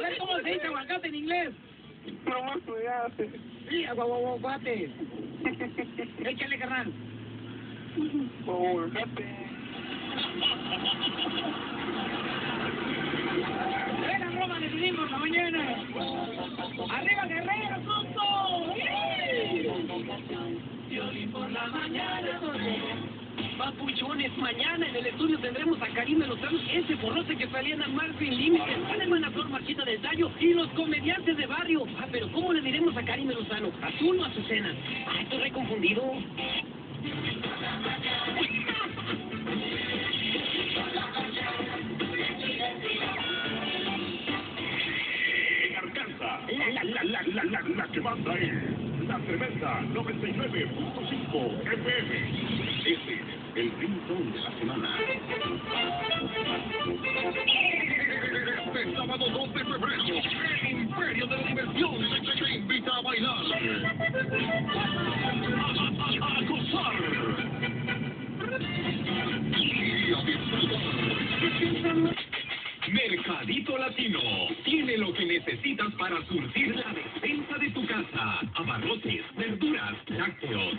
A ver, ¿cómo se dice aguacate en inglés? No más cuidate. Sí, aguacate. Échale, carnal. Aguacate. Buena broma de Piolín por la mañana. ¡Arriba, Guerrero, tonto! Piolín por la mañana. Papuchones, mañana en el estudio tendremos a Karime Lozano, ese borrote que salía en Amar sin límites, Y los comediantes de barrio. Ah, pero ¿cómo le diremos a Karime Lozano? ¿Azul o Azucena? Ah, estoy reconfundido. La, la, la, la, la, la que manda es la tremenda 99.5 FM. Este es el ringtone de la semana. Mercadito Latino tiene lo que necesitas para surtir la despensa de tu casa. Abarrotes, verduras, lácteos,